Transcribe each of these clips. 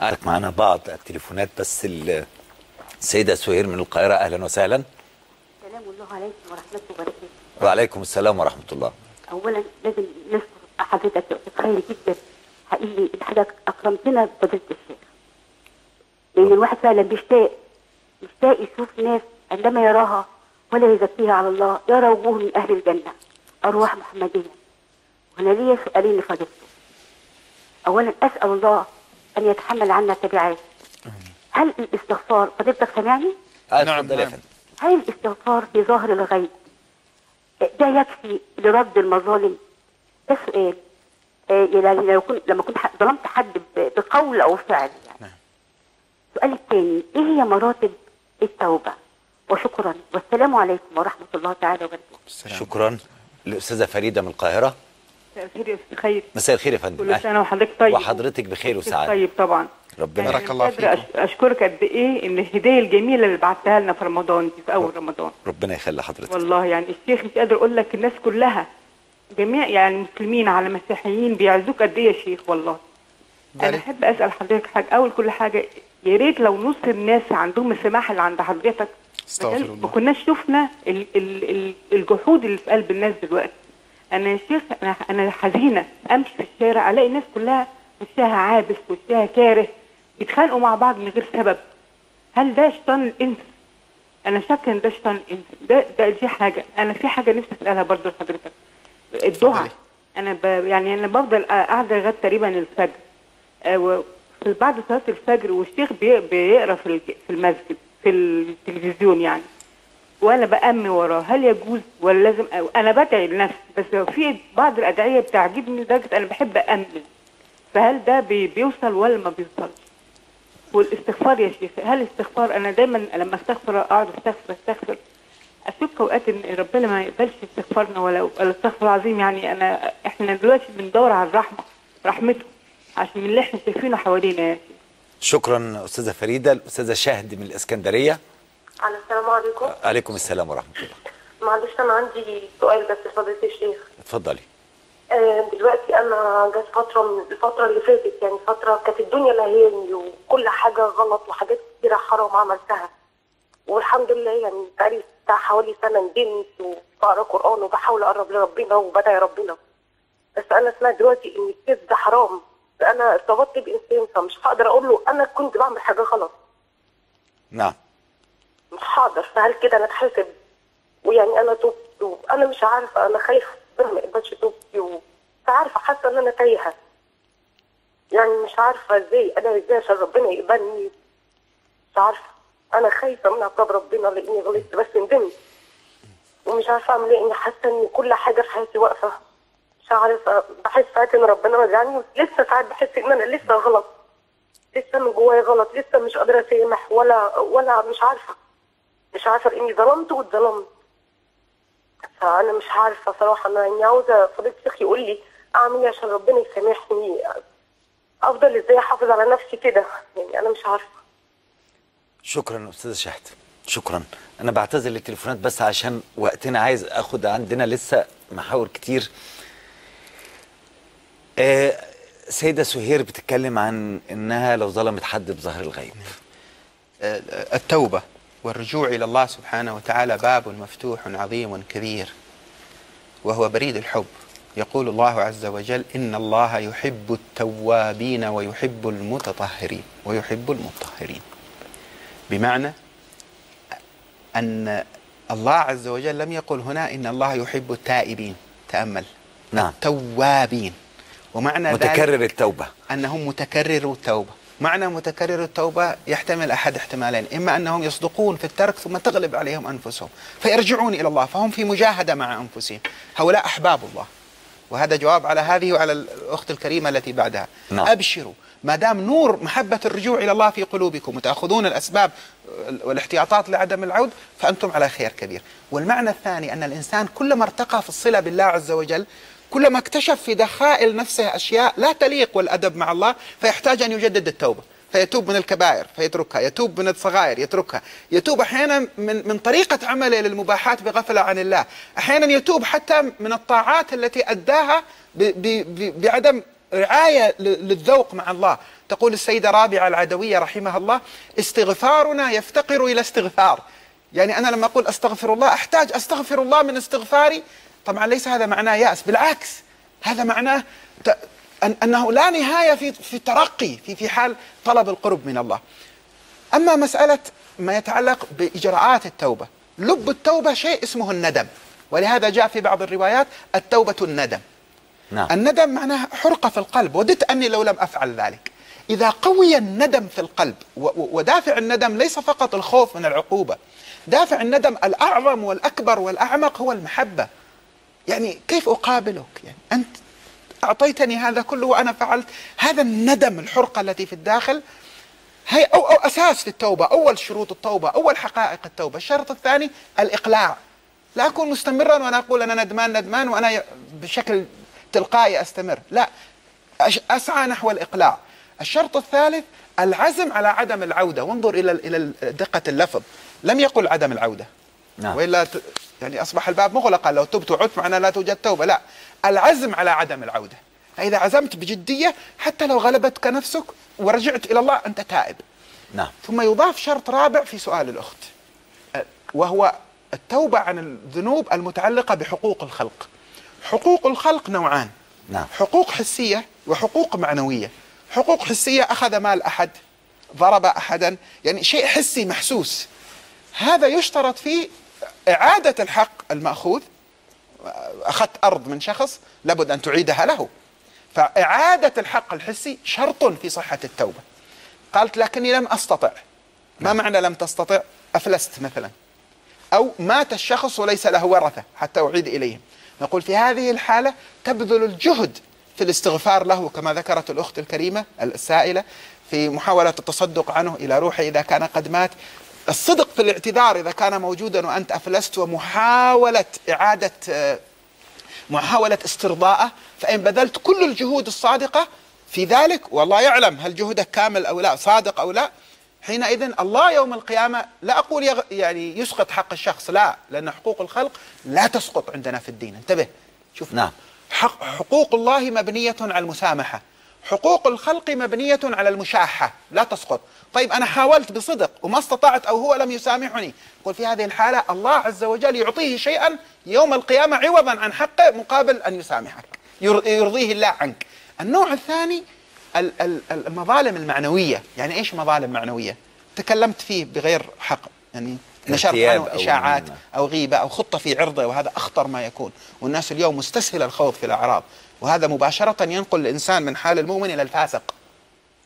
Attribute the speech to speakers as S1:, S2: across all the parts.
S1: عارف معانا بعض التليفونات بس ال- السيدة سهير من القاهرة أهلا وسهلا.
S2: سلام الله عليكم ورحمة وبركاته.
S1: وعليكم السلام ورحمة الله.
S2: أولا لازم نشكر حضرتك خيري جدا حقيقي حضرتك أكرمتنا بفضيلة الشيخ. لأن الواحد فعلا بيشتاق مشتاق يشوف ناس عندما يراها ولا يزكيها على الله يرى وجوه من أهل الجنة. أرواح محمدية. وأنا ليا سؤالين لفضيلته أولا أسأل الله أن يتحمل عنا التبعات هل الاستغفار فضيلتك سامعني؟
S3: نعم، نعم.
S2: هل الاستغفار في ظاهر الغيب؟ ده يكفي لرد المظالم. ده سؤال. آه، يعني لو كنت لما كنت ظلمت حد بقول أو فعل يعني. السؤال الثاني إيه هي مراتب التوبة؟ وشكرا. والسلام عليكم ورحمة الله تعالى وبركاته.
S1: شكرا. الأستاذة فريدة من القاهرة.
S4: مساء الخير يا أستاذ خير.
S1: مساء الخير يا فندم.
S4: كل. سنة وحضرتك طيب.
S1: وحضرتك بخير وسعادة.
S4: طيب طبعا.
S1: ربنا
S4: يعني
S3: بارك الله.
S4: أش- أشكرك قد إيه إن الهدية الجميلة اللي بعتها لنا في رمضان دي في أول رمضان.
S1: ربنا يخلي حضرتك.
S4: والله يعني الشيخ مش قادر أقول لك الناس كلها جميع يعني مسلمين على مسيحيين بيعزوك قد إيه يا شيخ والله.
S3: أنا
S4: أحب أسأل حضرتك حاجة. أول كل حاجة يا ريت لو نص الناس عندهم السماحه اللي عند حضرتك ما
S3: الله.
S4: كناش شفنا ال ال ال الجحود اللي في قلب الناس دلوقتي. أنا يا شيخ أنا أنا حزينة. أمشي في الشارع ألاقي الناس كلها وشها عابس وشها كاره يتخانقوا مع بعض من غير سبب. هل ده شيطان الإنس؟ أنا شاكه إن ده شيطان الإنس. ده ده دي حاجة. أنا في حاجة نفسي أسألها برضه لحضرتك. الدعاء. أنا ب... يعني أنا بفضل قاعدة لغاية تقريبا الفجر. آه، بعد صلاة الفجر والشيخ بي... بيقرأ في المسجد. في التلفزيون يعني. وأنا بأمي وراه هل يجوز ولا لازم؟ أو أنا بدعي لنفسي بس في بعض الأدعية بتعجبني لدرجه أنا بحب أمن. فهل ده بي... بيوصل ولا ما بيوصلش؟ والاستغفار يا شيخ هل الاستغفار أنا دايما لما أستغفر أقعد أستغفر أستغفر. أشك أوقات إن ربنا ما يقبلش استغفارنا ولا استغفر العظيم يعني. أنا إحنا دلوقتي بندور على الرحمة رحمته عشان اللي إحنا شايفينه حوالينا يا شيخ.
S1: شكرا أستاذة فريدة الأستاذة شهد من الإسكندرية.
S5: على السلام عليكم.
S1: عليكم السلام ورحمة الله.
S5: معلش أنا عندي سؤال بس لفضيله الشيخ
S1: اتفضلي.
S5: آه، دلوقتي أنا جت فترة من الفترة اللي فاتت يعني فترة كانت الدنيا لهياني وكل حاجة غلط وحاجات كتيرة حرام عملتها. والحمد لله يعني بقالي بتاع حوالي سنة ندمت وبقرأ قرآن وبحاول أقرب لربنا وبدعي ربنا. بس أنا سمعت دلوقتي إن الكذب حرام. أنا ارتبطت بإنسان فمش هقدر أقول له أنا كنت بعمل حاجة غلط.
S1: نعم.
S5: مش هقدر. فهل كده أنا اتحاسب؟ ويعني أنا تبت وأنا مش عارفة أنا خايفة. ربنا ما يقبلش توبتي ومش عارفه حاسة إن أنا تايهة. يعني مش عارفة إزاي أنا إزاي عشان ربنا يقبلني؟ مش عارفة. أنا خايفة من عقاب ربنا لأني غلطت بس ندمت ومش عارفة أعمل إيه اني حاسة إن كل حاجة في حياتي واقفة. مش عارفه بحس ساعات ان ربنا رجعني لسه ساعات بحس إن أنا لسه غلط. لسه من جوايا غلط. لسه مش قادرة أسامح ولا ولا مش عارفة. مش عارفة لاني ظلمت واتظلمت. فأنا مش عارفة صراحة. أنا يعني عاوزة فضيلة الشيخ يقول لي أعمل إيه عشان ربنا يسامحني. أفضل إزاي أحافظ على نفسي كده؟ يعني أنا مش عارفة.
S1: شكرا أستاذة شهد شكرا. أنا بعتذر للتليفونات بس عشان وقتنا عايز أخد عندنا لسه محاور كتير. آه سيدة سهير بتتكلم عن إنها لو ظلمت حد بظهر الغيب.
S3: التوبة والرجوع إلى الله سبحانه وتعالى باب مفتوح عظيم كبير وهو بريد الحب. يقول الله عز وجل إن الله يحب التوابين ويحب المتطهرين ويحب المطهرين. بمعنى أن الله عز وجل لم يقل هنا إن الله يحب التائبين. تأمل.
S1: نعم.
S3: التوابين. ومعنى
S1: متكرر التوبة.
S3: أنهم متكرروا التوبة. معنى متكرر التوبة يحتمل أحد احتمالين. إما أنهم يصدقون في الترك ثم تغلب عليهم أنفسهم. فيرجعون إلى الله. فهم في مجاهدة مع أنفسهم. هؤلاء أحباب الله. وهذا جواب على هذه وعلى الأخت الكريمة التي بعدها.
S1: نعم.
S3: أبشروا. ما دام نور محبة الرجوع إلى الله في قلوبكم وتأخذون الأسباب والاحتياطات لعدم العود فأنتم على خير كبير. والمعنى الثاني أن الإنسان كلما ارتقى في الصلة بالله عز وجل كلما اكتشف في دخائل نفسه أشياء لا تليق والأدب مع الله فيحتاج أن يجدد التوبة. فيتوب من الكبائر فيتركها. يتوب من الصغائر يتركها. يتوب أحيانا من من طريقة عمله للمباحات بغفلة عن الله. أحيانا يتوب حتى من الطاعات التي أداها ب ب ب بعدم رعاية ل- للذوق مع الله. تقول السيدة رابعة العدوية رحمها الله استغفارنا يفتقر إلى استغفار. يعني أنا لما أقول أستغفر الله أحتاج أستغفر الله من استغفاري طبعا ليس هذا معناه يأس بالعكس هذا معناه ت- أن أنه لا نهاية في في الترقي في في حال طلب القرب من الله. أما مسألة ما يتعلق بإجراءات التوبة، لب التوبة شيء اسمه الندم، ولهذا جاء في بعض الروايات التوبة الندم.
S1: نعم
S3: الندم معناه حرقة في القلب، وددت أني لو لم أفعل ذلك. إذا قوي الندم في القلب ودافع الندم ليس فقط الخوف من العقوبة، دافع الندم الأعظم والأكبر والأعمق هو المحبة. يعني كيف أقابلك؟ يعني أنت أعطيتني هذا كله وأنا فعلت هذا الندم الحرقة التي في الداخل. هي أو, أو أساس للتوبة أول شروط التوبة أول حقائق التوبة. الشرط الثاني الإقلاع. لا أكون مستمرا وأنا أقول أنا ندمان ندمان وأنا بشكل تلقائي أستمر. لا أسعى نحو الإقلاع. الشرط الثالث العزم على عدم العودة. وانظر إلى إلى دقة اللفظ. لم يقل عدم العودة.
S1: نعم.
S3: وإلا ت... يعني أصبح الباب مغلقا لو تبت وعدت معناه لا توجد توبة. لا العزم على عدم العودة. فإذا عزمت بجدية حتى لو غلبتك نفسك ورجعت إلى الله أنت تائب.
S1: نعم.
S3: ثم يضاف شرط رابع في سؤال الأخت وهو التوبة عن الذنوب المتعلقة بحقوق الخلق. حقوق الخلق نوعان.
S1: نعم.
S3: حقوق حسية وحقوق معنوية. حقوق حسية أخذ مال أحد ضرب أحدا يعني شيء حسي محسوس. هذا يشترط فيه إعادة الحق المأخوذ أخذت أرض من شخص لابد أن تعيدها له. فإعادة الحق الحسي شرط في صحة التوبة. قالت لكني لم أستطع. ما معنى لم تستطع؟ أفلست مثلا. أو مات الشخص وليس له ورثة حتى أعيد إليهم نقول في هذه الحالة تبذل الجهد في الاستغفار له كما ذكرت الأخت الكريمة السائلة في محاولة التصدق عنه إلى روحه إذا كان قد مات. الصدق في الاعتذار إذا كان موجودا وأنت أفلست ومحاولة إعادة آه، محاولة استرضاءه فإن بذلت كل الجهود الصادقة في ذلك والله يعلم هل جهدك كامل أو لا صادق أو لا حينئذ الله يوم القيامة لا أقول. يعني يسقط حق الشخص لا لأن حقوق الخلق لا تسقط عندنا في الدين انتبه شوف
S1: نعم.
S3: حق حقوق الله مبنية على المسامحة حقوق الخلق مبنية على المشاحة لا تسقط. طيب أنا حاولت بصدق وما استطعت أو هو لم يسامحني. قل في هذه الحالة الله عز وجل يعطيه شيئا يوم القيامة عوضا عن حقه مقابل أن يسامحك ير- يرضيه الله عنك. النوع الثاني ال- ال- المظالم المعنوية. يعني إيش مظالم معنوية؟ تكلمت فيه بغير حق. يعني نشرت عنه إشاعات أو غيبة أو خطة في عرضه وهذا أخطر ما يكون. والناس اليوم مستسهلة الخوض في الأعراض. وهذا مباشرة ينقل الإنسان من حال المؤمن إلى الفاسق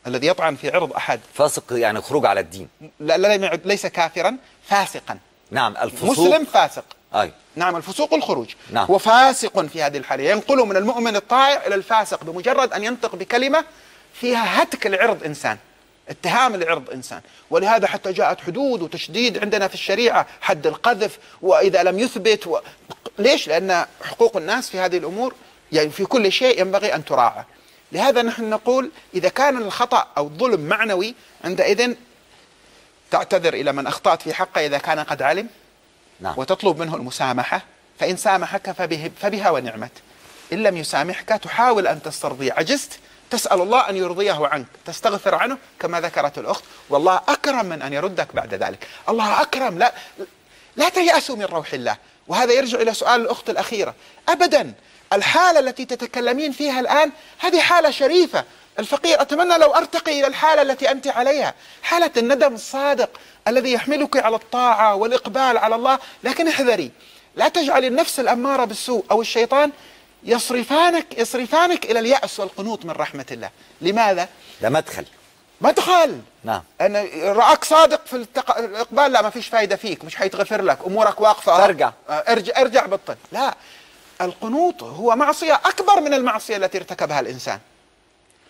S3: الذي يطعن في عرض أحد.
S1: فاسق يعني خروج على الدين.
S3: لا لا لا- ليس كافرا فاسقا.
S1: نعم الفسوق.
S3: مسلم فاسق.
S1: أي.
S3: نعم الفسوق الخروج
S1: نعم.
S3: هو فاسق في هذه الحالة. ينقله من المؤمن الطائع إلى الفاسق بمجرد أن ينطق بكلمة فيها هتك لعرض إنسان اتهام لعرض إنسان. ولهذا حتى جاءت حدود وتشديد عندنا في الشريعة حد القذف وإذا لم يثبت و... ليش؟ لأن حقوق الناس في هذه الأمور يعني في كل شيء ينبغي أن تراعى. لهذا نحن نقول إذا كان الخطأ أو الظلم معنوي عندئذ تعتذر إلى من أخطأت في حقه إذا كان قد علم
S1: نعم.
S3: وتطلب منه المسامحة. فإن سامحك فبه فبها ونعمت. إن لم يسامحك تحاول أن تسترضي. عجزت؟ تسأل الله أن يرضيه عنك. تستغفر عنه كما ذكرت الأخت. والله أكرم من أن يردك بعد ذلك. الله أكرم. لا لا تيأسوا من روح الله. وهذا يرجع إلى سؤال الأخت الأخيرة. أبدا الحالة التي تتكلمين فيها الآن هذه حالة شريفة. الفقير أتمنى لو أرتقي إلى الحالة التي أنت عليها. حالة الندم الصادق الذي يحملك على الطاعة والإقبال على الله. لكن احذري لا تجعل النفس الأمارة بالسوء أو الشيطان يصرفانك يصرفانك إلى اليأس والقنوط من رحمة الله. لماذا؟
S1: ده مدخل
S3: مدخل.
S1: نعم.
S3: أنا رأك صادق في التق... الإقبال لا ما فيش فايدة فيك مش حيتغفر لك أمورك واقفة.
S1: فارجع.
S3: آه، أرجع أرجع بطل لا. القنوط هو معصية أكبر من المعصية التي ارتكبها الإنسان.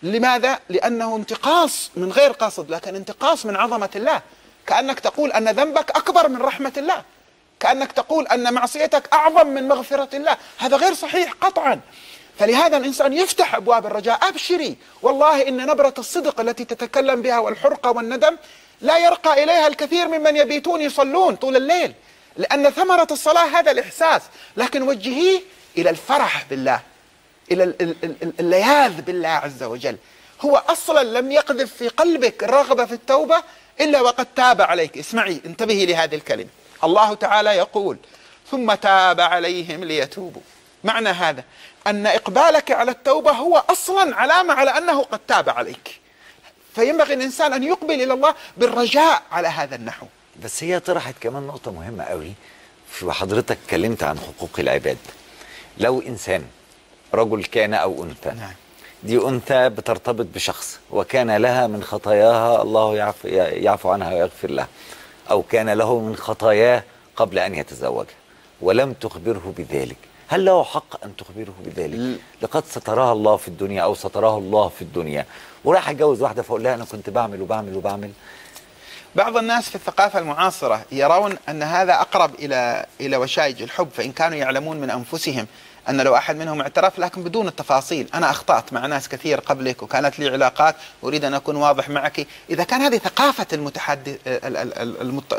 S3: لماذا؟ لأنه انتقاص من غير قصد لكن انتقاص من عظمة الله. كأنك تقول أن ذنبك أكبر من رحمة الله. كأنك تقول أن معصيتك أعظم من مغفرة الله. هذا غير صحيح قطعا. فلهذا الإنسان يفتح أبواب الرجاء. أبشري. والله إن نبرة الصدق التي تتكلم بها والحرقة والندم لا يرقى إليها الكثير ممن يبيتون يصلون طول الليل. لأن ثمرة الصلاة هذا الإحساس. لكن وجهيه إلى الفرح بالله إلى ال- ال- ال- اللياذ بالله عز وجل. هو أصلا لم يقذف في قلبك الرغبة في التوبة إلا وقد تاب عليك. اسمعي انتبهي لهذه الكلمة. الله تعالى يقول ثم تاب عليهم ليتوبوا. معنى هذا أن إقبالك على التوبة هو أصلا علامة على أنه قد تاب عليك. فينبغي الإنسان أن يقبل إلى الله بالرجاء على هذا النحو.
S1: بس هي طرحت كمان نقطة مهمة قوي في حضرتك اتكلمت عن حقوق العباد. لو إنسان رجل كان أو أنثى
S3: نعم.
S1: دي أنثى بترتبط بشخص وكان لها من خطاياها الله يعفو, يعفو عنها ويغفر لها أو كان له من خطاياه قبل أن يتزوجها ولم تخبره بذلك. هل له حق أن تخبره بذلك؟ لقد سترها الله في الدنيا أو ستراه الله في الدنيا. وراح أتجوز واحدة فأقول لها أنا كنت بعمل وبعمل وبعمل
S3: بعض الناس في الثقافة المعاصرة يرون أن هذا أقرب إلى إلى وشائج الحب فإن كانوا يعلمون من أنفسهم أن لو أحد منهم اعترف لكن بدون التفاصيل أنا أخطأت مع ناس كثير قبلك وكانت لي علاقات أريد أن أكون واضح معك إذا كان هذه ثقافة المتحدث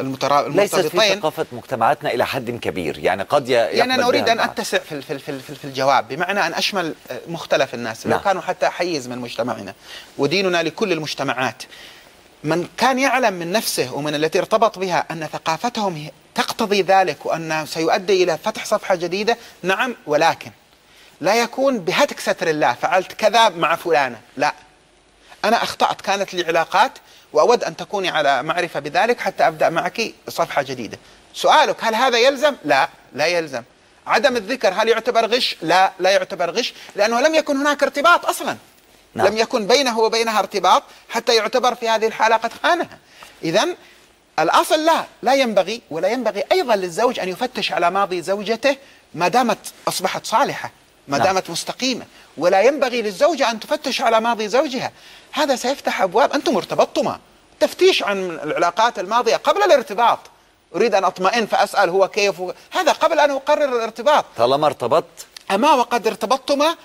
S3: المترا
S1: ليست في ثقافة مجتمعاتنا إلى حد كبير يعني قد
S3: يعني أنا أريد أن. أتسع في في في في- في الجواب بمعنى أن أشمل مختلف الناس لو
S1: نعم.
S3: كانوا حتى حيز من مجتمعنا وديننا لكل المجتمعات من كان يعلم من نفسه ومن التي ارتبط بها أن ثقافتهم تقتضي ذلك وأنه سيؤدي إلى فتح صفحة جديدة نعم ولكن لا يكون بهتك ستر الله فعلت كذا مع فلانة. لا. أنا أخطأت كانت لي علاقات وأود أن تكوني على معرفة بذلك حتى أبدأ معك صفحة جديدة. سؤالك هل هذا يلزم؟ لا لا يلزم. عدم الذكر هل يعتبر غش؟ لا لا يعتبر غش لأنه لم يكن هناك ارتباط أصلا.
S1: نعم.
S3: لم يكن بينه وبينها ارتباط حتى يعتبر في هذه الحالة قد خانها. إذا الأصل لا لا ينبغي ولا ينبغي أيضا للزوج أن يفتش على ماضي زوجته ما دامت أصبحت صالحة ما
S1: نعم.
S3: دامت مستقيمة. ولا ينبغي للزوجة أن تفتش على ماضي زوجها. هذا سيفتح أبواب أنتم ارتبطتما تفتيش عن العلاقات الماضية قبل الارتباط. أريد أن أطمئن فأسأل هو كيف هذا قبل أن أقرر الارتباط.
S1: طالما ارتبطت.
S3: أما وقد ارتبطتما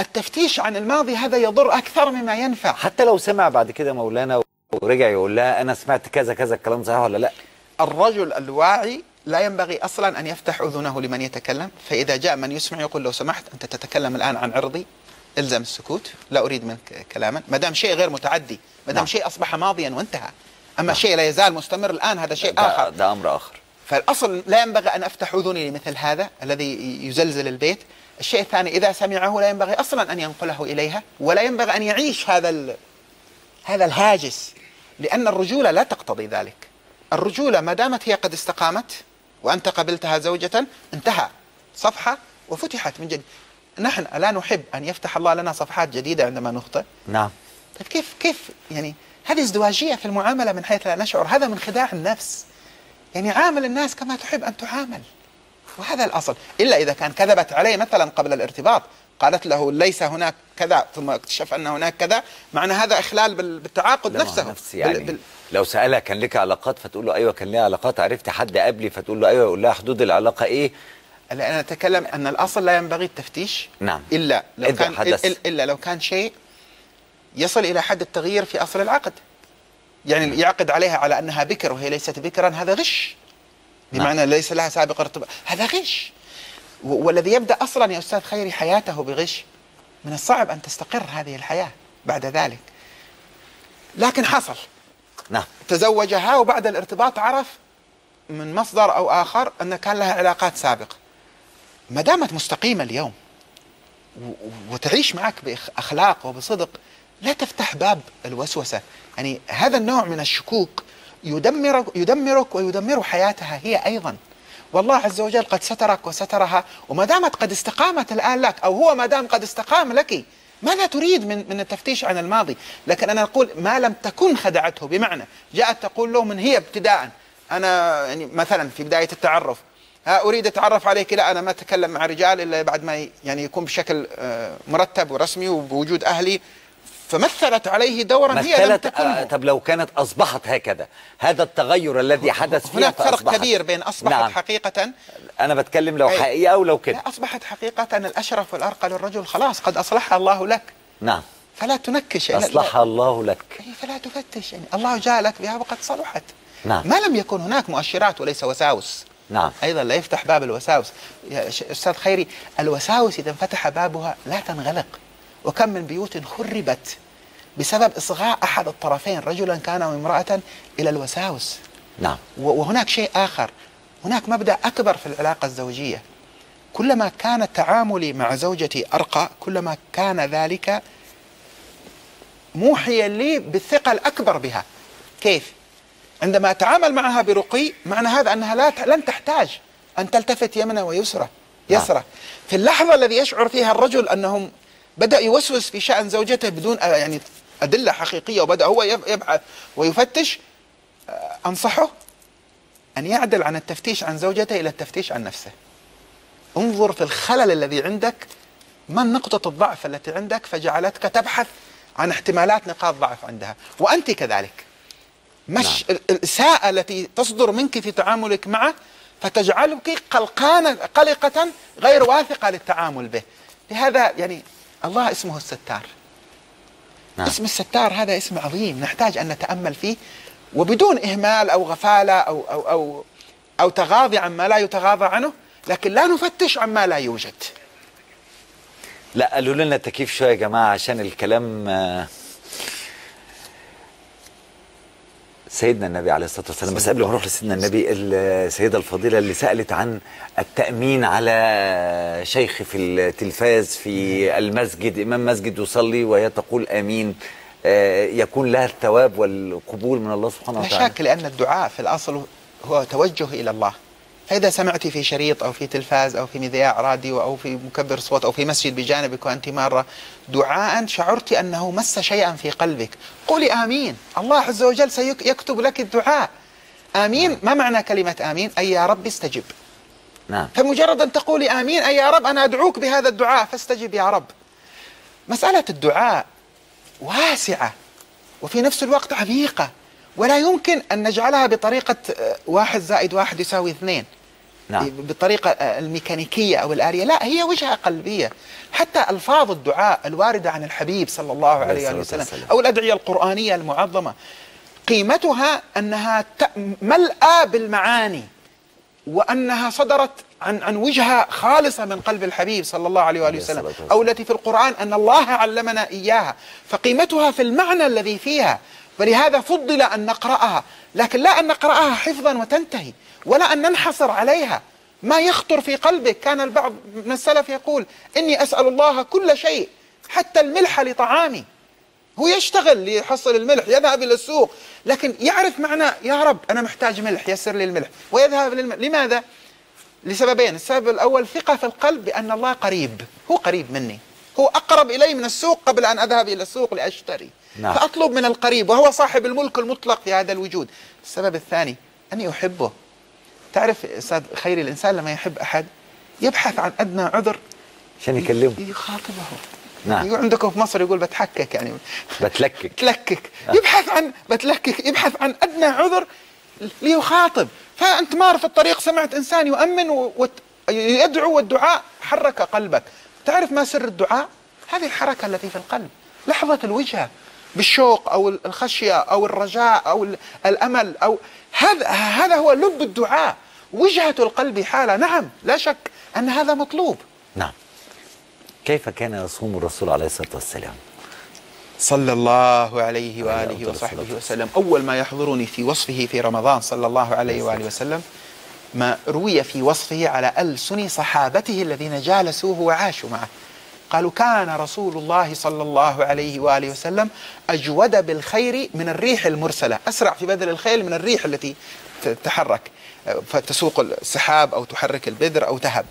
S3: التفتيش عن الماضي هذا يضر أكثر مما ينفع.
S1: حتى لو سمع بعد كده مولانا ورجع يقول لها أنا سمعت كذا كذا الكلام صحيح ولا لا؟
S3: الرجل الواعي لا ينبغي أصلا أن يفتح أذنه لمن يتكلم فإذا جاء من يسمع يقول لو سمحت أنت تتكلم الآن عن عرضي إلزم السكوت لا أريد منك كلاما. ما دام شيء غير متعدي ما دام
S1: نعم.
S3: شيء أصبح ماضيا وانتهى. أما شيء لا يزال مستمر الآن هذا شيء
S1: ده,
S3: آخر.
S1: ده أمر آخر.
S3: فالأصل لا ينبغي أن أفتح أذني لمثل هذا الذي يزلزل البيت. الشيء الثاني إذا سمعه لا ينبغي أصلا أن ينقله إليها ولا ينبغي أن يعيش هذا ال... هذا الهاجس لأن الرجولة لا تقتضي ذلك. الرجولة ما دامت هي قد استقامت وأنت قبلتها زوجة انتهى صفحة وفتحت من جديد. نحن لا نحب أن يفتح الله لنا صفحات جديدة عندما نخطئ.
S1: نعم.
S3: طيب كيف كيف يعني هذه ازدواجية في المعاملة من حيث لا نشعر هذا من خداع النفس. يعني عامل الناس كما تحب أن تعامل. وهذا الأصل. إلا إذا كان كذبت عليه مثلا قبل الارتباط. قالت له ليس هناك كذا ثم اكتشف أن هناك كذا. معنى هذا إخلال بال- بالتعاقد نفسه.
S1: نفس يعني.
S3: بال- بال-
S1: لو سألها كان لك علاقات فتقول له أيوة كان لي علاقات عرفت حد قبلي فتقول له أيوة يقول لها حدود العلاقة إيه؟
S3: أنا أتكلم أن الأصل لا ينبغي التفتيش.
S1: نعم.
S3: إلا لو
S1: إذا
S3: كان
S1: حدث.
S3: إلا, إلا لو كان شيء يصل إلى حد التغيير في أصل العقد. يعني يعقد عليها على أنها بكر وهي ليست بكرا هذا غش. بمعنى ليس لها سابق ارتباط هذا غش. والذي يبدأ أصلا يا أستاذ خيري حياته بغش. من الصعب أن تستقر هذه الحياة بعد ذلك. لكن حصل.
S1: نعم.
S3: تزوجها وبعد الارتباط عرف من مصدر أو آخر أن كان لها علاقات سابقة. ما دامت مستقيمة اليوم وتعيش معك بأخلاق وبصدق لا تفتح باب الوسوسة، يعني هذا النوع من الشكوك يدمرك يدمرك ويدمر حياتها هي أيضا. والله عز وجل قد سترك وسترها وما دامت قد استقامت الآن لك أو هو ما دام قد استقام لك ماذا تريد من من التفتيش عن الماضي؟ لكن أنا أقول ما لم تكن خدعته بمعنى جاءت تقول له من هي ابتداء أنا يعني مثلا في بداية التعرف أريد أتعرف عليك لا أنا ما أتكلم مع رجال إلا بعد ما يعني يكون بشكل آه، مرتب ورسمي وبوجود أهلي فمثلت عليه دورا هي لم
S1: مثلت
S3: تكن
S1: آه طب لو كانت أصبحت هكذا هذا التغير الذي حدث فيها
S3: هناك فرق. كبير بين أصبحت
S1: نعم.
S3: حقيقة
S1: أنا بتكلم لو. حقيقة أو لو كده.
S3: لا أصبحت حقيقة الأشرف والارقى للرجل خلاص قد أصلحها الله لك.
S1: نعم.
S3: فلا تنكش يعني
S1: أصلحها الله لك.
S3: فلا تفتش يعني الله جاء لك بها وقد صلحت.
S1: نعم.
S3: ما لم يكن هناك مؤشرات وليس وساوس.
S1: نعم.
S3: أيضا لا يفتح باب الوساوس. يا أستاذ خيري الوساوس إذا انفتح بابها لا تنغلق. وكم من بيوت خربت بسبب إصغاء أحد الطرفين رجلا كان أو امرأة إلى الوساوس.
S1: نعم.
S3: وهناك شيء آخر. هناك مبدأ أكبر في العلاقة الزوجية. كلما كان تعاملي مع زوجتي أرقى كلما كان ذلك موحيا لي بالثقة الأكبر بها. كيف؟ عندما أتعامل معها برقي معنى هذا أنها لا ت- لن تحتاج أن تلتفت يمنى ويسرى يسرى في اللحظة الذي يشعر فيها الرجل انه بدأ يوسوس في شأن زوجته بدون يعني أدلة حقيقية وبدأ هو يب- يبحث ويفتش آه، أنصحه أن يعدل عن التفتيش عن زوجته إلى التفتيش عن نفسه. انظر في الخلل الذي عندك ما نقطة الضعف التي عندك فجعلتك تبحث عن احتمالات نقاط ضعف عندها. وأنت كذلك. مش ال- الإساءة التي تصدر منك في تعاملك معه فتجعلك قلقانة قلقة غير واثقة للتعامل به. لهذا يعني الله اسمه الستار.
S1: نعم.
S3: اسم الستار هذا اسم عظيم نحتاج أن نتأمل فيه. وبدون إهمال أو غفالة أو أو أو أو تغاضي عما لا يتغاضى عنه لكن لا نفتش عما لا يوجد.
S1: لا قالوا لنا التكييف شوية يا جماعة عشان الكلام آه، سيدنا النبي عليه الصلاة والسلام. بس قبل ما نروح لسيدنا النبي السيدة الفضيلة اللي سألت عن التأمين على شيخ في التلفاز في المسجد إمام مسجد يصلي وهي تقول آمين آه، يكون لها الثواب والقبول من الله سبحانه
S3: لا
S1: وتعالى
S3: شك لأن الدعاء في الأصل هو توجه إلى الله. فإذا سمعت في شريط أو في تلفاز أو في مذياع راديو أو في مكبر صوت أو في مسجد بجانبك وأنت مارة دعاء شعرت أنه مس شيئا في قلبك. قولي آمين. الله عز وجل سيكتب لك الدعاء. آمين. ما معنى كلمة آمين؟ أي يا رب استجب.
S1: نعم.
S3: فمجرد أن تقولي آمين أي يا رب أنا أدعوك بهذا الدعاء فاستجب يا رب. مسألة الدعاء واسعة وفي نفس الوقت عميقة ولا يمكن أن نجعلها بطريقة آه، واحد زائد واحد يساوي اثنين.
S1: نعم.
S3: بالطريقة آه، الميكانيكية أو الآلية. لا هي وجهة قلبية. حتى ألفاظ الدعاء الواردة عن الحبيب صلى الله
S1: عليه
S3: وسلم. أو الأدعية القرآنية المعظمة. قيمتها أنها ملأى بالمعاني وأنها صدرت عن عن وجهة خالصة من قلب الحبيب صلى الله عليه
S1: عليه
S3: وسلم. أو التي في القرآن أن الله علمنا إياها. فقيمتها في المعنى الذي فيها. ولهذا فضل أن نقرأها. لكن لا أن نقرأها حفظا وتنتهي ولا أن ننحصر عليها. ما يخطر في قلبك كان البعض من السلف يقول إني أسأل الله كل شيء حتى الملح لطعامي. هو يشتغل ليحصل الملح يذهب إلى السوق. لكن يعرف معنى يا رب أنا محتاج ملح يسر لي الملح. ويذهب للملح لماذا؟ لسببين. السبب الأول ثقة في القلب بأن الله قريب. هو قريب مني. هو أقرب إلي من السوق قبل أن أذهب إلى السوق لأشتري.
S1: نعم.
S3: فأطلب من القريب وهو صاحب الملك المطلق في هذا الوجود. السبب الثاني أني أحبه. تعرف أستاذ خيري الإنسان لما يحب أحد يبحث عن أدنى عذر
S1: عشان يكلمه.
S3: يخاطبه.
S1: نعم.
S3: يقول عندكم في مصر يقول بتحكك يعني.
S1: بتلكك.
S3: تلكك يبحث عن بتلكك. يبحث عن أدنى عذر ليخاطب. فأنت مار في الطريق سمعت إنسان يؤمن و- وت- يدعو والدعاء حرك قلبك. تعرف ما سر الدعاء؟ هذه الحركة التي في القلب. لحظة الوجهة. بالشوق أو الخشية أو الرجاء أو ال- الأمل أو هذا هذا هو لب الدعاء. وجهة القلب حالة. نعم لا شك أن هذا مطلوب.
S1: نعم. كيف كان يصوم الرسول عليه الصلاة والسلام؟
S3: صلى الله عليه
S1: وآله
S3: وصحبه وسلم. أول ما يحضرني في وصفه في رمضان صلى الله عليه وآله وسلم ما روي في وصفه على ألسن صحابته الذين جالسوه وعاشوا معه. قالوا كان رسول الله صلى الله عليه وآله وسلم أجود بالخير من الريح المرسلة. أسرع في بذل الخيل من الريح التي تتحرك فتسوق السحاب أو تحرك البذر أو تهب.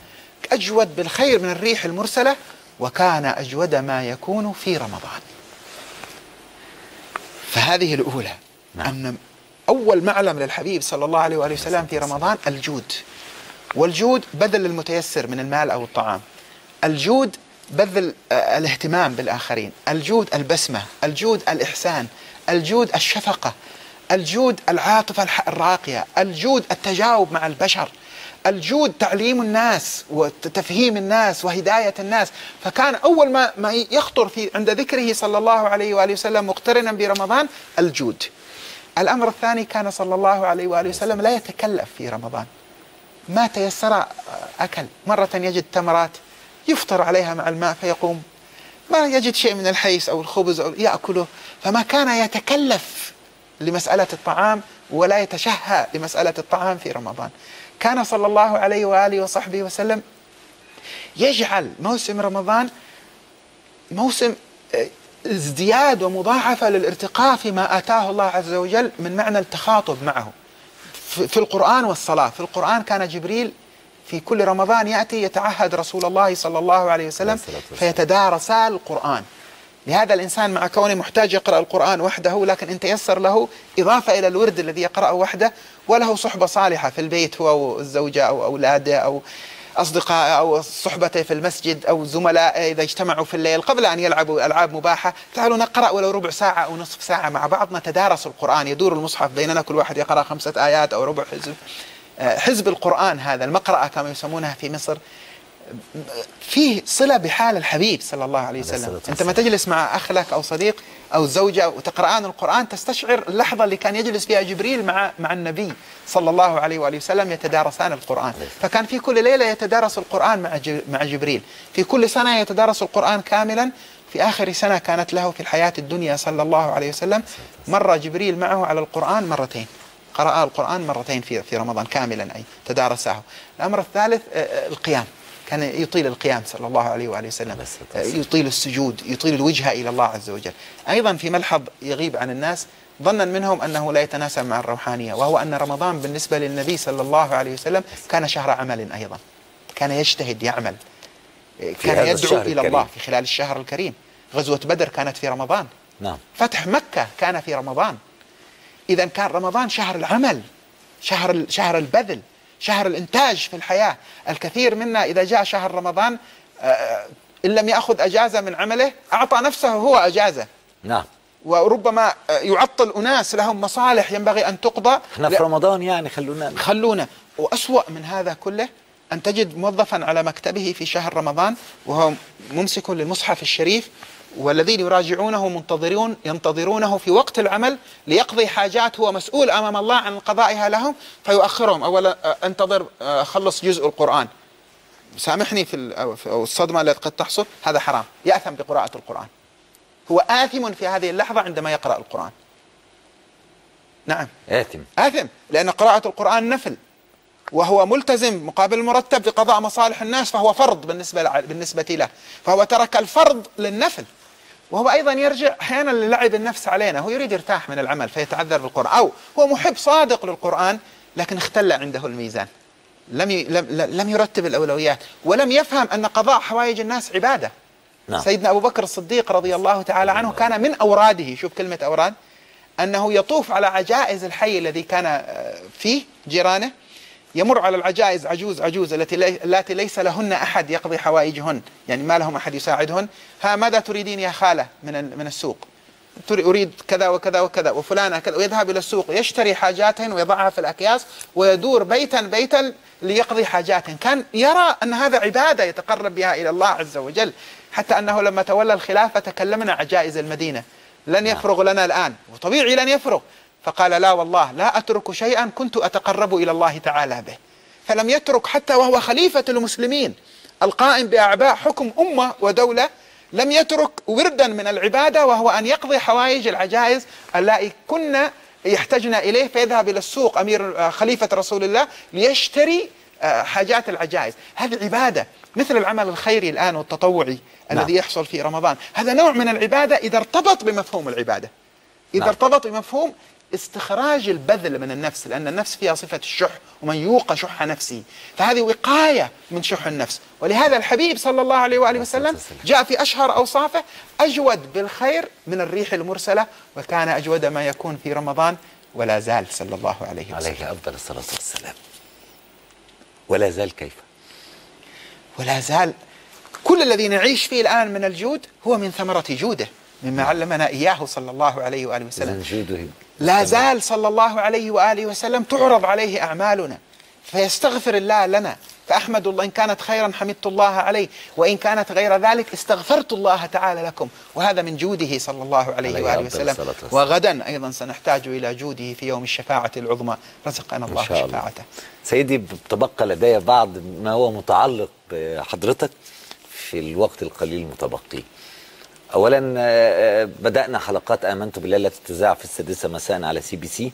S3: أجود بالخير من الريح المرسلة وكان أجود ما يكون في رمضان. فهذه الأولى.
S1: نعم.
S3: أن أول معلم للحبيب صلى الله عليه وآله وسلم في رمضان الجود. والجود بدل المتيسر من المال أو الطعام. الجود بذل آه، الاهتمام بالآخرين الجود البسمة الجود الإحسان الجود الشفقة الجود العاطفة الراقية الجود التجاوب مع البشر الجود تعليم الناس وتفهيم الناس وهداية الناس. فكان أول ما ما يخطر في عند ذكره صلى الله عليه وآله وسلم مقترنا برمضان الجود. الأمر الثاني كان صلى الله عليه وآله وسلم لا يتكلف في رمضان. ما تيسر أكل. مرة يجد تمرات يفطر عليها مع الماء فيقوم. ما يجد شيء من الحيس أو الخبز أو يأكله. فما كان يتكلف لمسألة الطعام ولا يتشهى لمسألة الطعام في رمضان. كان صلى الله عليه وآله وصحبه وسلم يجعل موسم رمضان موسم آه، ازدياد ومضاعفة للارتقاء فيما آتاه الله عز وجل من معنى التخاطب معه. في القرآن والصلاة. في القرآن كان جبريل في كل رمضان يأتي يتعهد رسول الله صلى الله عليه وسلم. فيتدارسا القرآن. لهذا الإنسان مع كونه محتاج يقرأ القرآن وحده لكن إن تيسر له إضافة إلى الورد الذي يقرأه وحده وله صحبة صالحة في البيت هو والزوجة أو أولاده أو أصدقائه أو صحبته في المسجد أو زملائه إذا اجتمعوا في الليل قبل أن يلعبوا ألعاب مباحة تعالوا نقرأ ولو ربع ساعة أو نصف ساعة مع بعض نتدارس القرآن. يدور المصحف بيننا كل واحد يقرأ خمسة آيات أو ربع حزب. حزب القرآن هذا المقرأة كما يسمونها في مصر فيه صلة بحال الحبيب صلى الله عليه وسلم. أنت ما تجلس مع أخ لك أو صديق أو زوجة وتقرآن القرآن تستشعر اللحظة اللي كان يجلس فيها جبريل مع مع النبي صلى الله عليه وآله وسلم يتدارسان القرآن. فكان في كل ليلة يتدارس القرآن مع مع جبريل. في كل سنة يتدارس القرآن كاملا. في آخر سنة كانت له في الحياة الدنيا صلى الله عليه وسلم. مر جبريل معه على القرآن مرتين. قرأ القرآن مرتين في في رمضان كاملا أي تدارسه. الأمر الثالث آه، آه، القيام. كان يطيل القيام صلى الله عليه وآله وسلم. آه،. يطيل السجود يطيل الوجهة إلى الله عز وجل. أيضا في ملحظ يغيب عن الناس ظنا منهم أنه لا يتناسب مع الروحانية وهو أن رمضان بالنسبة للنبي صلى الله عليه وسلم كان شهر عمل أيضا. كان يجتهد يعمل. كان يدعو إلى. الله في خلال الشهر الكريم. غزوة بدر كانت في رمضان.
S1: نعم.
S3: فتح مكة كان في رمضان. إذا كان رمضان شهر العمل شهر شهر البذل شهر الإنتاج في الحياة. الكثير منا إذا جاء شهر رمضان آه، إن لم يأخذ أجازة من عمله أعطى نفسه هو أجازة.
S1: نعم.
S3: وربما آه، يعطل أناس لهم مصالح ينبغي أن تقضى.
S1: إحنا في
S3: لا-
S1: رمضان يعني خلونا.
S3: خلونا. وأسوأ من هذا كله أن تجد موظفا على مكتبه في شهر رمضان وهو ممسك للمصحف الشريف والذين يراجعونه منتظرون ينتظرونه في وقت العمل ليقضي حاجات هو مسؤول أمام الله عن قضائها لهم فيؤخرهم. أولا آه، أنتظر آه، خلص جزء القرآن. سامحني في ال- أو في- أو الصدمة التي قد تحصل. هذا حرام. يأثم بقراءة القرآن. هو آثم في هذه اللحظة عندما يقرأ القرآن. نعم.
S1: آثم.
S3: آثم. لأن قراءة القرآن نفل. وهو ملتزم مقابل المرتب بقضاء مصالح الناس فهو فرض بالنسبة بالنسبة له. فهو ترك الفرض للنفل. وهو أيضا يرجع أحيانا للعب النفس علينا. هو يريد يرتاح من العمل فيتعذر بالقرآن. أو هو محب صادق للقرآن لكن اختل عنده الميزان. لم. لم يرتب الأولويات ولم يفهم أن قضاء حوائج الناس عبادة.
S1: نعم.
S3: سيدنا أبو بكر الصديق رضي الله تعالى عنه كان من أوراده. شوف كلمة أوراد. أنه يطوف على عجائز الحي الذي كان آه، فيه جيرانه. يمر على العجائز عجوز عجوز التي التي ليس لهن أحد يقضي حوائجهن يعني ما لهم أحد يساعدهن. ها ماذا تريدين يا خالة من من السوق؟ أريد كذا وكذا وكذا وفلانة كذا ويذهب إلى السوق يشتري حاجاتهن ويضعها في الأكياس ويدور بيتا بيتا ليقضي حاجاتهن. كان يرى أن هذا عبادة يتقرب بها إلى الله عز وجل حتى أنه لما تولى الخلافة تكلمنا عجائز المدينة. لن يفرغ لنا الآن وطبيعي لن يفرغ. فقال لا والله لا أترك شيئا كنت أتقرب إلى الله تعالى به فلم يترك حتى وهو خليفة المسلمين القائم بأعباء حكم أمة ودولة لم يترك وردا من العبادة وهو أن يقضي حوائج العجائز اللائي كنا يحتجن إليه فيذهب إلى السوق أمير آه، خليفة رسول الله ليشتري آه، حاجات العجائز هذه عبادة مثل العمل الخيري الآن والتطوعي
S1: نعم.
S3: الذي يحصل في رمضان هذا نوع من العبادة إذا ارتبط بمفهوم العبادة إذا
S1: نعم.
S3: ارتبط بمفهوم استخراج البذل من النفس لأن النفس فيها صفة الشح ومن يوق شح نفسه. فهذه وقاية من شح النفس. ولهذا الحبيب صلى الله عليه وآله وسلم. جاء في أشهر أوصافه أجود بالخير من الريح المرسلة وكان أجود ما يكون في رمضان ولا زال صلى الله عليه وسلم.
S1: عليه أفضل الصلاة والسلام. ولا زال كيف؟
S3: ولا زال كل الذي نعيش فيه الآن من الجود هو من ثمرة جوده مما علمنا إياه صلى الله عليه وآله وسلم.
S1: جوده
S3: لا زال صلى الله عليه وآله وسلم تعرض عليه أعمالنا. فيستغفر الله لنا. فأحمد الله إن كانت خيرا حمدت الله عليه وإن كانت غير ذلك استغفرت الله تعالى لكم. وهذا من جوده صلى الله عليه
S1: عليه
S3: وآله وسلم. وغدا أيضا سنحتاج إلى جوده في يوم الشفاعة العظمى. رزقنا الله. شفاعته.
S1: سيدي بتبقى لدي بعض ما هو متعلق بحضرتك في الوقت القليل المتبقي. اولا آه، آه، بدأنا حلقات آمنت بالله التي تذاع في السادسة مساء على سي بي سي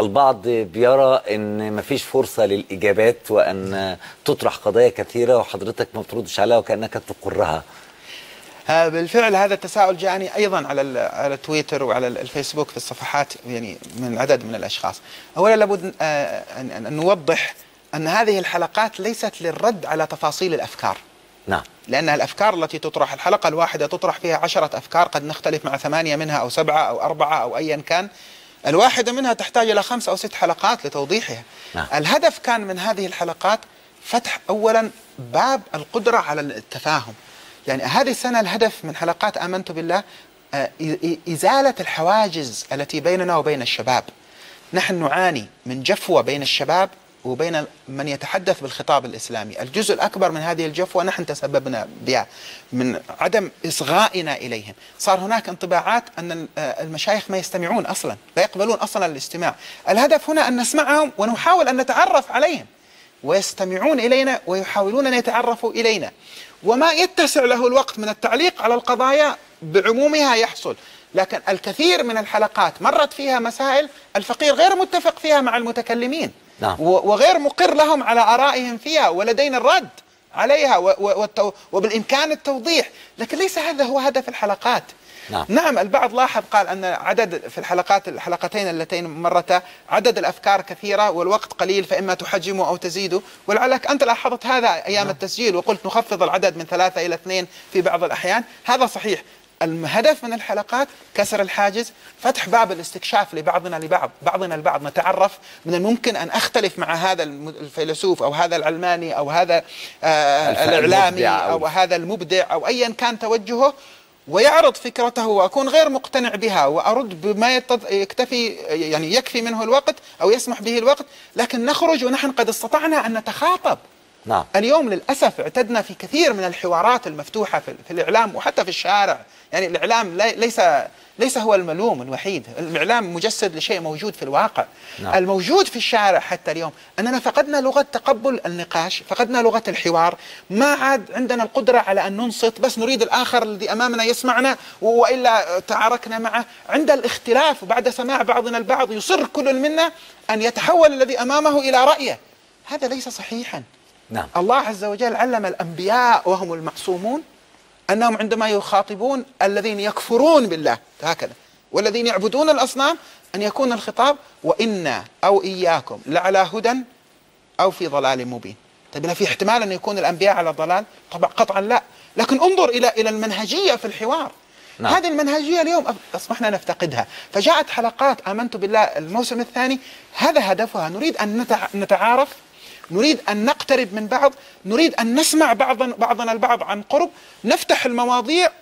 S1: البعض بيرى إن مفيش فرصة للإجابات وأن تطرح قضايا كثيرة وحضرتك ما بتردش عليها وكأنك تقرها
S3: آه، بالفعل هذا التساؤل جاءني أيضا على على تويتر وعلى ال- الفيسبوك في الصفحات يعني من عدد من الأشخاص. اولا لابد أن نوضح أن هذه الحلقات ليست للرد على تفاصيل الأفكار.
S1: نعم.
S3: لأن الأفكار التي تطرح الحلقة الواحدة تطرح فيها عشرة أفكار قد نختلف مع ثمانية منها أو سبعة أو أربعة أو أيا كان. الواحدة منها تحتاج إلى خمس أو ست حلقات لتوضيحها.
S1: نعم.
S3: الهدف كان من هذه الحلقات فتح أولا باب القدرة على التفاهم. يعني هذه السنة الهدف من حلقات آمنت بالله آه، إزالة الحواجز التي بيننا وبين الشباب. نحن نعاني من جفوة بين الشباب وبين من يتحدث بالخطاب الإسلامي. الجزء الأكبر من هذه الجفوة نحن تسببنا بها من عدم إصغائنا إليهم. صار هناك انطباعات أن آه، المشايخ ما يستمعون أصلا لا يقبلون أصلا الاستماع. الهدف هنا أن نسمعهم ونحاول أن نتعرف عليهم. ويستمعون إلينا ويحاولون أن يتعرفوا إلينا. وما يتسع له الوقت من التعليق على القضايا بعمومها يحصل. لكن الكثير من الحلقات مرت فيها مسائل الفقير غير متفق فيها مع المتكلمين.
S1: نعم.
S3: وغير مقر لهم على آرائهم فيها ولدينا الرد عليها وبالإمكان التوضيح لكن ليس هذا هو هدف الحلقات
S1: نعم.
S3: نعم البعض لاحظ قال أن عدد في الحلقات الحلقتين اللتين مرتا عدد الأفكار كثيرة والوقت قليل فإما تحجموا أو تزيدوا ولعلك أنت لاحظت هذا أيام
S1: نعم.
S3: التسجيل وقلت نخفض العدد من ثلاثة إلى اثنين في بعض الأحيان هذا صحيح الهدف من الحلقات كسر الحاجز فتح باب الاستكشاف لبعضنا لبعض بعضنا البعض نتعرف من الممكن أن أختلف مع هذا الفيلسوف أو هذا العلماني أو هذا آه الإعلامي
S1: أو-
S3: أو هذا المبدع أو أيا كان توجهه ويعرض فكرته وأكون غير مقتنع بها وأرد بما يكتفي يعني يكفي منه الوقت أو يسمح به الوقت لكن نخرج ونحن قد استطعنا أن نتخاطب.
S1: نعم.
S3: اليوم للأسف اعتدنا في كثير من الحوارات المفتوحة في, في الإعلام وحتى في الشارع. يعني الإعلام لي- ليس ليس هو الملوم الوحيد. الإعلام مجسد لشيء موجود في الواقع.
S1: نعم.
S3: الموجود في الشارع حتى اليوم أننا فقدنا لغة تقبل النقاش فقدنا لغة الحوار. ما عاد عندنا القدرة على أن ننصت بس نريد الآخر الذي أمامنا يسمعنا وإلا تعاركنا معه. عند الاختلاف وبعد سماع بعضنا البعض يصر كل منا أن يتحول الذي أمامه إلى رأيه. هذا ليس صحيحا.
S1: نعم.
S3: الله عز وجل علم الأنبياء وهم المعصومون أنهم عندما يخاطبون الذين يكفرون بالله هكذا. والذين يعبدون الأصنام أن يكون الخطاب وإنا أو إياكم لعلى هدى أو في ضلال مبين. طيب هنا في احتمال أن يكون الأنبياء على ضلال؟ طبعا قطعا لا. لكن انظر إلى إلى المنهجية في الحوار.
S1: نعم.
S3: هذه المنهجية اليوم أص- أصبحنا نفتقدها فجاءت حلقات آمنت بالله الموسم الثاني هذا هدفها. نريد أن نتع- نتعارف نريد أن نقترب من بعض نريد أن نسمع بعضا بعضنا البعض عن قرب نفتح المواضيع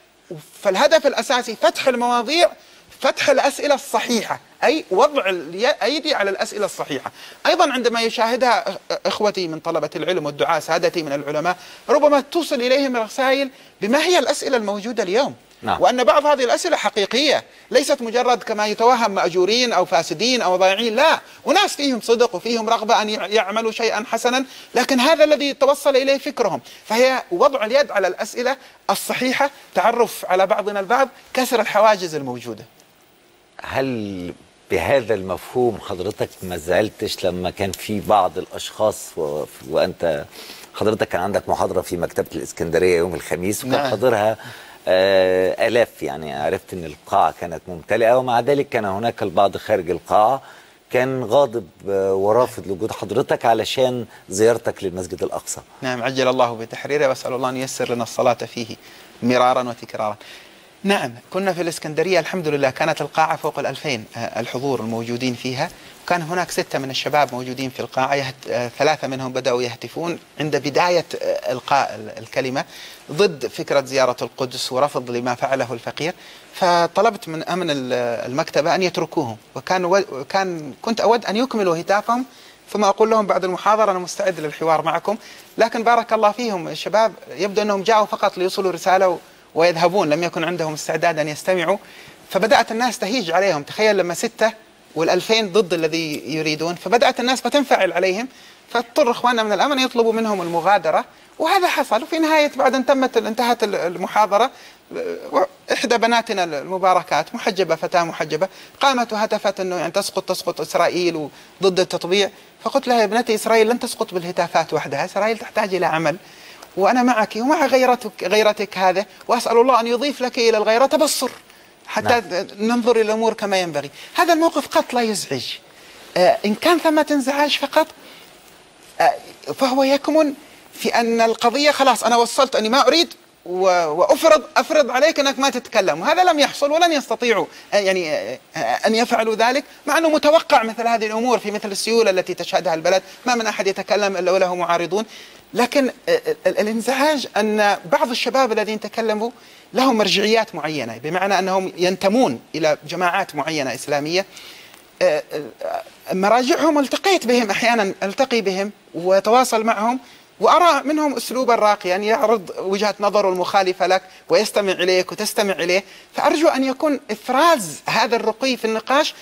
S3: فالهدف الأساسي فتح المواضيع فتح الأسئلة الصحيحة أي وضع الأيدي على الأسئلة الصحيحة. أيضا عندما يشاهدها إخوتي من طلبة العلم والدعاء سادتي من العلماء ربما توصل إليهم رسائل بما هي الأسئلة الموجودة اليوم.
S1: نعم.
S3: وأن بعض هذه الأسئلة حقيقية ليست مجرد كما يتوهم مأجورين أو فاسدين أو ضائعين لا وناس فيهم صدق وفيهم رغبة أن يعملوا شيئا حسنا لكن هذا الذي توصل إليه فكرهم فهي وضع اليد على الأسئلة الصحيحة تعرف على بعضنا البعض كسر الحواجز الموجودة
S1: هل بهذا المفهوم حضرتك ما زعلتش لما كان في بعض الأشخاص و... وأنت حضرتك كان عندك محاضرة في مكتبة الإسكندرية يوم الخميس وكان
S3: نعم.
S1: حاضرها آه آلاف يعني عرفت إن القاعة كانت ممتلئة ومع ذلك كان هناك البعض خارج القاعة كان غاضب آه، ورافض لوجود حضرتك علشان زيارتك للمسجد الأقصى
S3: نعم عجل الله بتحريره وأسأل الله أن ييسر لنا الصلاة فيه مرارا وتكرارا. نعم كنا في الإسكندرية الحمد لله كانت القاعة فوق الألفين آه، الحضور الموجودين فيها كان هناك ستة من الشباب موجودين في القاعة يهت... آه، ثلاثة منهم بدأوا يهتفون عند بداية آه، إلقاء ال- الكلمة ضد فكرة زيارة القدس ورفض لما فعله الفقير. فطلبت من أمن ال- المكتبة أن يتركوهم وكان و... كان كنت أود أن يكملوا هتافهم ثم أقول لهم بعد المحاضرة أنا مستعد للحوار معكم. لكن بارك الله فيهم الشباب يبدو أنهم جاءوا فقط ليوصلوا رسالة. ويذهبون لم يكن عندهم استعداد أن يستمعوا. فبدأت الناس تهيج عليهم. تخيل لما ستة والألفين ضد الذي يريدون فبدأت الناس فتنفعل عليهم فاضطر إخواننا من الأمن يطلبوا منهم المغادرة وهذا حصل. وفي نهاية بعد أن تمت انتهت المحاضرة إحدى بناتنا المباركات محجبة فتاة محجبة قامت وهتفت أنه يعني تسقط تسقط إسرائيل وضد التطبيع. فقلت لها يا ابنتي إسرائيل لن تسقط بالهتافات وحدها إسرائيل تحتاج إلى عمل. وأنا معك ومع غيرتك غيرتك هذا وأسأل الله أن يضيف لك إلى الغيرة تبصر. حتى نعم. ننظر إلى الأمور كما ينبغي. هذا الموقف قط لا يزعج. آه إن كان ثمة انزعاج فقط آه فهو يكمن في أن القضية خلاص أنا وصلت أني ما أريد وأفرض أفرض عليك أنك ما تتكلم. وهذا لم يحصل ولن يستطيعوا يعني أن يفعلوا ذلك مع أنه متوقع مثل هذه الأمور في مثل السيوله التي تشهدها البلد. ما من أحد يتكلم إلا وله معارضون. لكن الانزعاج أن بعض الشباب الذين تكلموا لهم مرجعيات معينة بمعنى أنهم ينتمون إلى جماعات معينة إسلامية. مراجعهم التقيت بهم أحيانا ألتقي بهم وأتواصل معهم وأرى منهم أسلوبا راقيا يعني يعرض وجهة نظره المخالفة لك ويستمع إليك وتستمع إليه. فأرجو أن يكون إفراز هذا الرقي في النقاش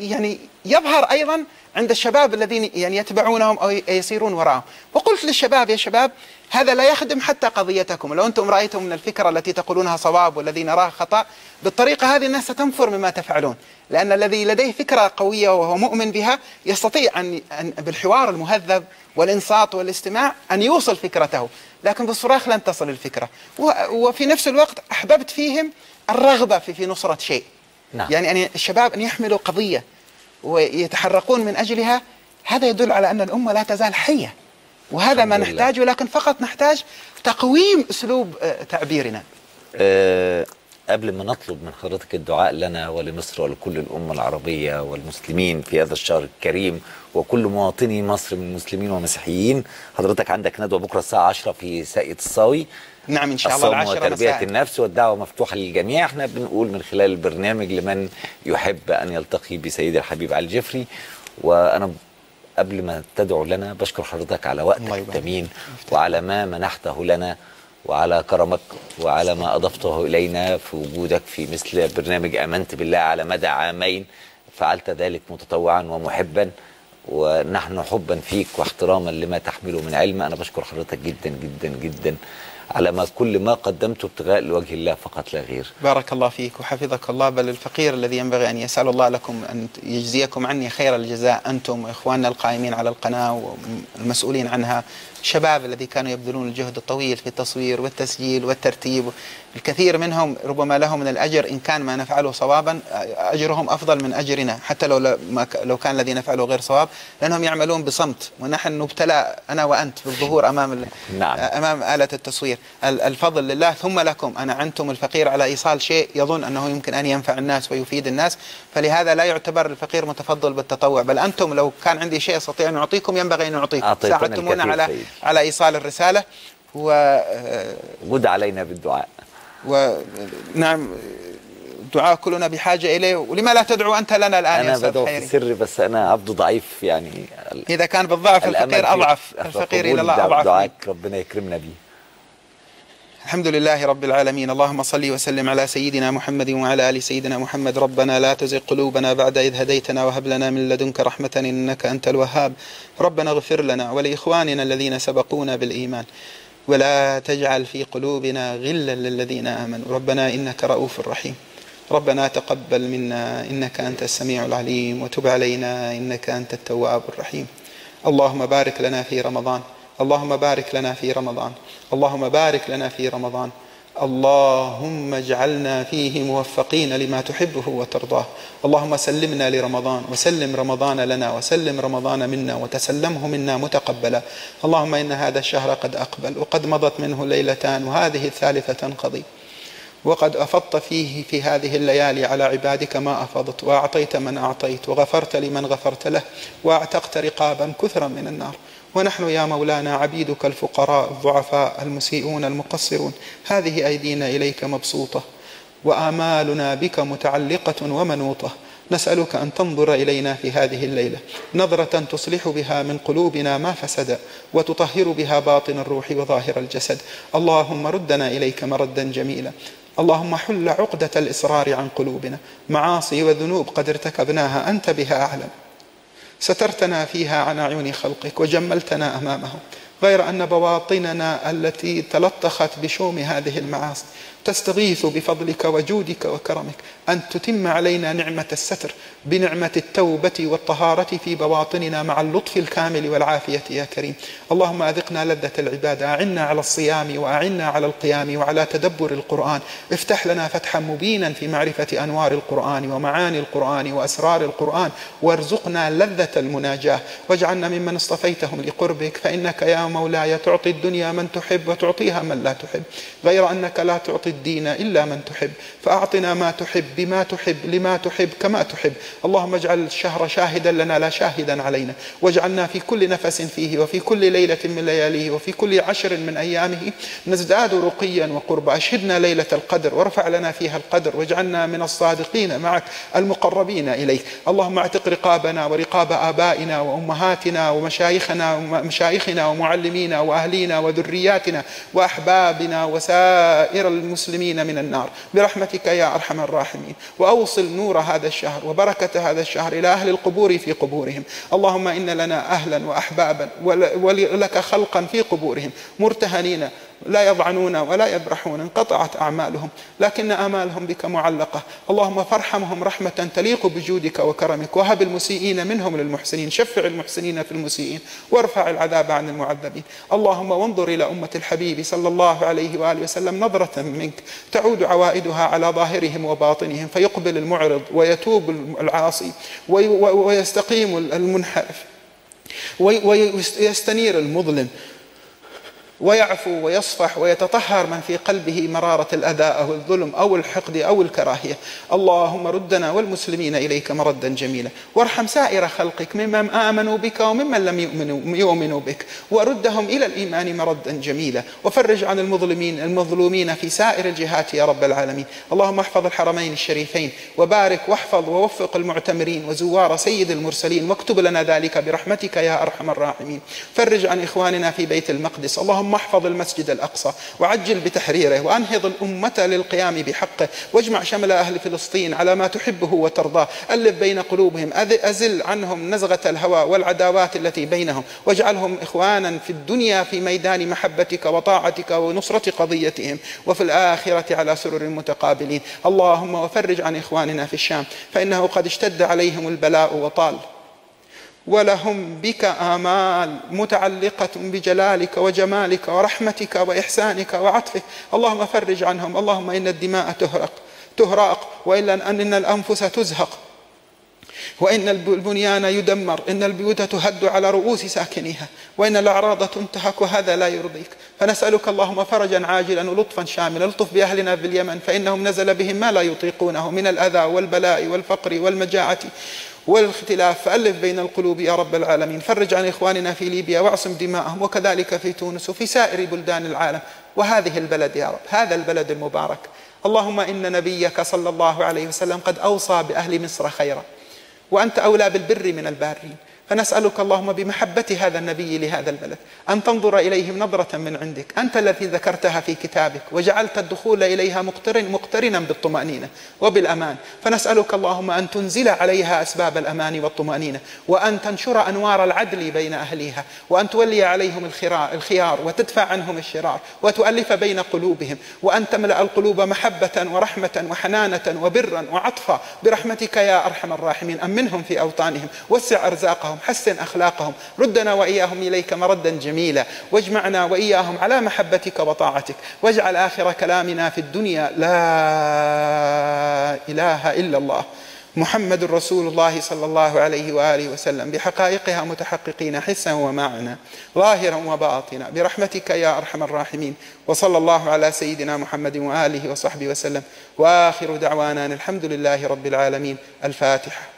S3: يعني يظهر أيضا عند الشباب الذين يعني يتبعونهم أو يسيرون وراءهم. وقلت للشباب يا شباب هذا لا يخدم حتى قضيتكم. لو أنتم رأيتم من الفكرة التي تقولونها صواب والذي نراه خطأ بالطريقة هذه الناس ستنفر مما تفعلون. لأن الذي لديه فكرة قوية وهو مؤمن بها يستطيع أن, أن بالحوار المهذب والإنصات والاستماع أن يوصل فكرته. لكن بالصراخ لن تصل الفكرة. وفي نفس الوقت أحببت فيهم الرغبة في, في نصرة شيء. نعم. يعني أن الشباب أن يحملوا قضية ويتحركون من أجلها هذا يدل على أن الأمة لا تزال حية. وهذا ما نحتاجه لكن فقط نحتاج تقويم أسلوب تعبيرنا.
S1: أه قبل ما نطلب من حضرتك الدعاء لنا ولمصر ولكل الأمة العربية والمسلمين في هذا الشهر الكريم وكل مواطني مصر من مسلمين ومسيحيين حضرتك عندك ندوة بكرة الساعة 10 في ساقية الصاوي.
S3: نعم إن شاء الله
S1: العشرة وتربية مساء. النفس والدعوة مفتوحة للجميع. إحنا بنقول من خلال البرنامج لمن يحب أن يلتقي بسيد الحبيب علي الجفري. وأنا قبل ما تدعو لنا بشكر حضرتك على وقتك الثمين وعلى ما منحته لنا وعلى كرمك وعلى ما أضفته إلينا في وجودك في مثل برنامج آمنت بالله على مدى عامين. فعلت ذلك متطوعا ومحبا ونحن حبا فيك واحتراما لما تحمله من علم. أنا بشكر حضرتك جدا جدا جدا. على ما كل ما قدمته ابتغاء لوجه الله فقط لا غير.
S3: بارك الله فيك وحفظك الله بل الفقير الذي ينبغي أن يسأل الله لكم أن يجزيكم عني خير الجزاء أنتم وإخواننا القائمين على القناة والمسؤولين عنها. الشباب الذي كانوا يبذلون الجهد الطويل في التصوير والتسجيل والترتيب. الكثير منهم ربما لهم من الأجر إن كان ما نفعله صوابا أجرهم أفضل من أجرنا. حتى لو لو كان الذي نفعله غير صواب لأنهم يعملون بصمت. ونحن نبتلى أنا وأنت بالظهور أمام نعم. أمام آلة التصوير. الفضل لله ثم لكم. أنا عنتم الفقير على إيصال شيء يظن أنه يمكن أن ينفع الناس ويفيد الناس. فلهذا لا يعتبر الفقير متفضل بالتطوع. بل أنتم لو كان عندي شيء أستطيع أن أعطيكم ينبغي أن أعطيكم. ساعدتمونا على. على إيصال الرسالة و
S1: ود علينا بالدعاء.
S3: ونعم دعاء كلنا بحاجة إليه. ولما لا تدعو أنت لنا الآن
S1: أنا بدعو في السر بس أنا عبد ضعيف يعني.
S3: إذا كان بالضعف الفقير أضعف الفقير إلى الله أضعف
S1: دعاك ربنا يكرمنا به
S3: الحمد لله رب العالمين اللهم صل وسلم على سيدنا محمد وعلى آل سيدنا محمد. ربنا لا تزغ قلوبنا بعد إذ هديتنا وهب لنا من لدنك رحمة إنك أنت الوهاب. ربنا اغفر لنا ولإخواننا الذين سبقونا بالإيمان ولا تجعل في قلوبنا غلا للذين آمنوا. ربنا إنك رؤوف رحيم ربنا تقبل منا إنك أنت السميع العليم وتب علينا إنك أنت التواب الرحيم اللهم بارك لنا في رمضان. اللهم بارك لنا في رمضان. اللهم بارك لنا في رمضان. اللهم اجعلنا فيه موفقين لما تحبه وترضاه. اللهم سلمنا لرمضان وسلم رمضان لنا وسلم رمضان منا وتسلمه منا متقبلا. اللهم إن هذا الشهر قد أقبل وقد مضت منه ليلتان وهذه الثالثة تنقضي وقد أفضت فيه في هذه الليالي على عبادك ما أفضت وأعطيت من أعطيت وغفرت لمن غفرت له وأعتقت رقابا كثرا من النار. ونحن يا مولانا عبيدك الفقراء الضعفاء المسيئون المقصرون. هذه أيدينا إليك مبسوطة وآمالنا بك متعلقة ومنوطة. نسألك أن تنظر إلينا في هذه الليلة. نظرة تصلح بها من قلوبنا ما فسد وتطهر بها باطن الروح وظاهر الجسد. اللهم ردنا إليك مردا جميلا. اللهم حل عقدة الإصرار عن قلوبنا. معاصي وذنوب قد ارتكبناها أنت بها أعلم. سترتنا فيها عن أعين خلقك وجملتنا أمامهم غير أن بواطننا التي تلطخت بشوم هذه المعاصي تستغيث بفضلك وجودك وكرمك أن تتم علينا نعمة الستر بنعمة التوبة والطهارة في بواطننا مع اللطف الكامل والعافية يا كريم. اللهم أذقنا لذة العبادة أعنا على الصيام وأعنا على القيام وعلى تدبر القرآن. افتح لنا فتحا مبينا في معرفة أنوار القرآن ومعاني القرآن وأسرار القرآن وارزقنا لذة المناجاة. واجعلنا ممن اصطفيتهم لقربك فإنك يا مولاي تعطي الدنيا من تحب وتعطيها من لا تحب. غير أنك لا تعطي الدين إلا من تحب. فأعطنا ما تحب بما تحب لما تحب كما تحب. اللهم اجعل الشهر شاهدا لنا لا شاهدا علينا. واجعلنا في كل نفس فيه وفي كل ليلة من لياليه وفي كل عشر من أيامه نزداد رقيا وقربا. أشهدنا ليلة القدر وارفع لنا فيها القدر. واجعلنا من الصادقين معك المقربين إليك. اللهم اعتق رقابنا ورقاب آبائنا وأمهاتنا ومشايخنا ومشايخنا ومعلمينا وأهلينا وذرياتنا وأحبابنا وسائر المسلمين. من النار. برحمتك يا أرحم الراحمين. وأوصل نور هذا الشهر وبركة هذا الشهر إلى أهل القبور في قبورهم. اللهم إن لنا أهلا وأحبابا ولك خلقا في قبورهم. مرتهنين لا يضعنون ولا يبرحون انقطعت أعمالهم لكن آمالهم بك معلقة. اللهم فارحمهم رحمة تليق بجودك وكرمك. وهب المسيئين منهم للمحسنين. شفع المحسنين في المسيئين. وارفع العذاب عن المعذبين. اللهم وانظر إلى أمة الحبيب صلى الله عليه وآله وسلم نظرة منك. تعود عوائدها على ظاهرهم وباطنهم فيقبل المعرض ويتوب العاصي ويستقيم المنحرف ويستنير المظلم. ويعفو ويصفح ويتطهر من في قلبه مرارة الأذى أو الظلم أو الحقد أو الكراهية. اللهم ردنا والمسلمين إليك مردا جميلا. وارحم سائر خلقك ممن آمنوا بك وممن لم يؤمنوا, يؤمنوا بك. وردهم إلى الإيمان مردا جميلا. وفرج عن المظلمين المظلومين في سائر الجهات يا رب العالمين. اللهم احفظ الحرمين الشريفين وبارك واحفظ ووفق المعتمرين وزوار سيد المرسلين. واكتب لنا ذلك برحمتك يا أرحم الراحمين. فرج عن إخواننا في بيت المقدس. اللهم احفظ المسجد الأقصى وعجل بتحريره وأنهض الأمة للقيام بحقه واجمع شمل أهل فلسطين على ما تحبه وترضاه ألف بين قلوبهم أزل عنهم نزغة الهوى والعداوات التي بينهم واجعلهم إخوانا في الدنيا في ميدان محبتك وطاعتك ونصرة قضيتهم وفي الآخرة على سرر متقابلين. اللهم وفرج عن إخواننا في الشام فإنه قد اشتد عليهم البلاء وطال. ولهم بك آمال متعلقة بجلالك وجمالك ورحمتك وإحسانك وعطفك. اللهم فرج عنهم. اللهم إن الدماء تهرق. تهراق. وإلا أن الأنفس تزهق. وإن البنيان يدمر. إن البيوت تهد على رؤوس ساكنيها وإن الأعراض تنتهك وهذا لا يرضيك. فنسألك اللهم فرجا عاجلا ولطفا شاملا. الطف بأهلنا في اليمن. فإنهم نزل بهم ما لا يطيقونه من الأذى والبلاء والفقر والمجاعة. والاختلاف فألف بين القلوب يا رب العالمين. فرج عن إخواننا في ليبيا واعصم دماءهم وكذلك في تونس وفي سائر بلدان العالم. وهذه البلد يا رب هذا البلد المبارك. اللهم إن نبيك صلى الله عليه وسلم قد أوصى بأهل مصر خيرا وأنت أولى بالبر من البارين. فنسألك اللهم بمحبة هذا النبي لهذا البلد أن تنظر إليهم نظرة من عندك أنت الذي ذكرتها في كتابك وجعلت الدخول إليها مقترن مقترنا بالطمأنينة وبالأمان. فنسألك اللهم أن تنزل عليها أسباب الأمان والطمأنينة وأن تنشر أنوار العدل بين أهليها وأن تولي عليهم الخيار وتدفع عنهم الشرار وتؤلف بين قلوبهم وأن تملأ القلوب محبة ورحمة وحنانة وبرا وعطفا برحمتك يا أرحم الراحمين. أمنهم في أوطانهم وسع أرزاقهم أخلاقهم حسن أخلاقهم. ردنا وإياهم إليك مردا جميلا. واجمعنا وإياهم على محبتك وطاعتك. واجعل آخر كلامنا في الدنيا لا إله إلا الله. محمد رسول الله صلى الله عليه وآله وسلم. بحقائقها متحققين حسا ومعنى. ظاهرا وباطنا. برحمتك يا أرحم الراحمين. وصلى الله على سيدنا محمد وآله وصحبه وسلم. وآخر دعوانا الحمد لله رب العالمين. الفاتحة.